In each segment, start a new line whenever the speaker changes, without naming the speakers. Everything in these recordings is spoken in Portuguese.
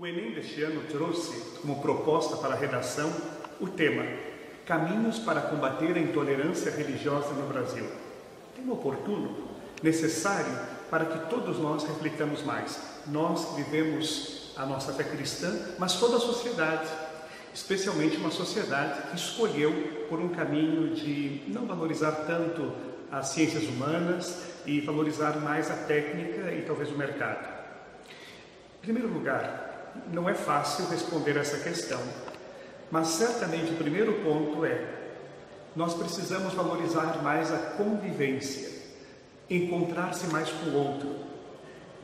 O Enem deste ano trouxe como proposta para a redação o tema Caminhos para combater a intolerância religiosa no Brasil. Tema oportuno, necessário para que todos nós reflitamos mais. Nós vivemos a nossa fé cristã, mas toda a sociedade, especialmente uma sociedade que escolheu por um caminho de não valorizar tanto as ciências humanas e valorizar mais a técnica e talvez o mercado. Em primeiro lugar, não é fácil responder essa questão, mas certamente o primeiro ponto é: nós precisamos valorizar mais a convivência, encontrar-se mais com o outro,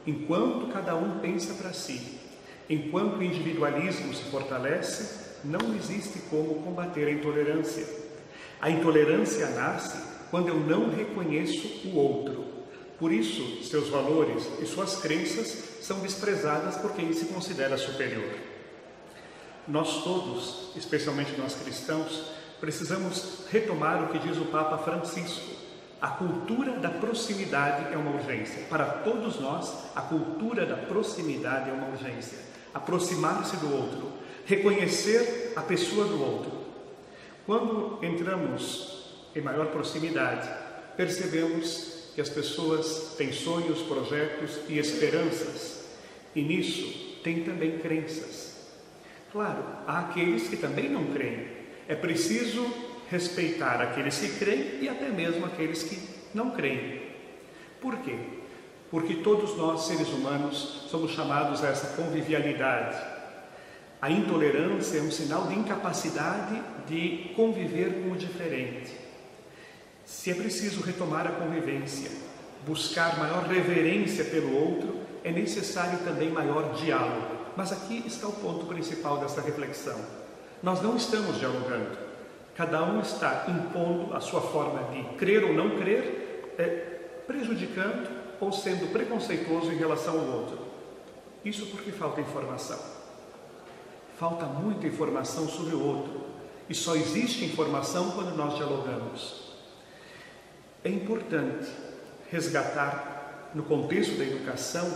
enquanto cada um pensa para si, enquanto o individualismo se fortalece, não existe como combater a intolerância. A intolerância nasce quando eu não reconheço o outro. Por isso, seus valores e suas crenças são desprezadas por quem se considera superior. Nós todos, especialmente nós cristãos, precisamos retomar o que diz o Papa Francisco. A cultura da proximidade é uma urgência. Para todos nós, a cultura da proximidade é uma urgência. Aproximar-se do outro, reconhecer a pessoa do outro. Quando entramos em maior proximidade, percebemos que as pessoas têm sonhos, projetos e esperanças, e nisso tem também crenças. Claro, há aqueles que também não creem. É preciso respeitar aqueles que creem e até mesmo aqueles que não creem. Por quê? Porque todos nós, seres humanos, somos chamados a essa convivialidade. A intolerância é um sinal de incapacidade de conviver com o diferente. Se é preciso retomar a convivência, buscar maior reverência pelo outro, é necessário também maior diálogo. Mas aqui está o ponto principal dessa reflexão. Nós não estamos dialogando. Cada um está impondo a sua forma de crer ou não crer, é, prejudicando ou sendo preconceituoso em relação ao outro. Isso porque falta informação. Falta muita informação sobre o outro. E só existe informação quando nós dialogamos. É importante resgatar, no contexto da educação,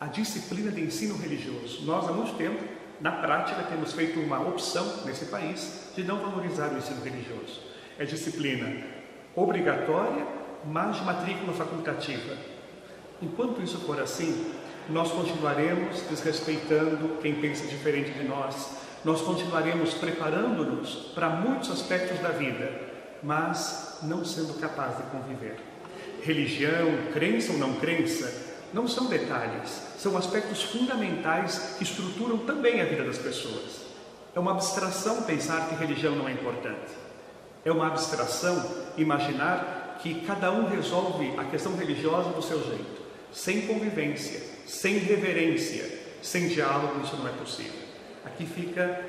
a disciplina de ensino religioso. Nós, há muito tempo, na prática, temos feito uma opção nesse país de não valorizar o ensino religioso. É disciplina obrigatória, mas de matrícula facultativa. Enquanto isso for assim, nós continuaremos desrespeitando quem pensa diferente de nós, nós continuaremos preparando-nos para muitos aspectos da vida, mas não sendo capaz de conviver. Religião, crença ou não crença, não são detalhes, são aspectos fundamentais que estruturam também a vida das pessoas. É uma abstração pensar que religião não é importante. É uma abstração imaginar que cada um resolve a questão religiosa do seu jeito, sem convivência, sem reverência, sem diálogo, isso não é possível. Aqui fica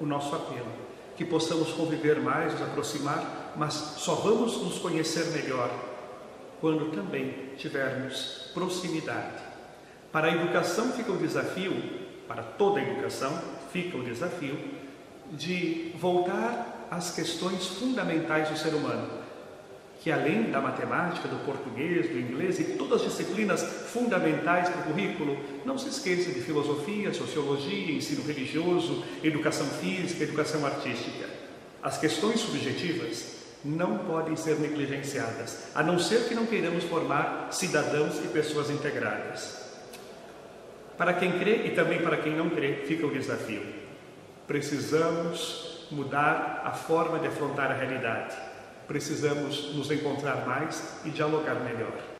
o nosso apelo que possamos conviver mais, nos aproximar, mas só vamos nos conhecer melhor quando também tivermos proximidade. Para a educação fica o desafio, para toda a educação fica o desafio de voltar às questões fundamentais do ser humano, que além da matemática, do português, do inglês e todas as disciplinas fundamentais para o currículo, não se esqueça de filosofia, sociologia, ensino religioso, educação física, educação artística. As questões subjetivas não podem ser negligenciadas, a não ser que não queiramos formar cidadãos e pessoas integradas. Para quem crê e também para quem não crê, fica o desafio. Precisamos mudar a forma de afrontar a realidade precisamos nos encontrar mais e dialogar melhor.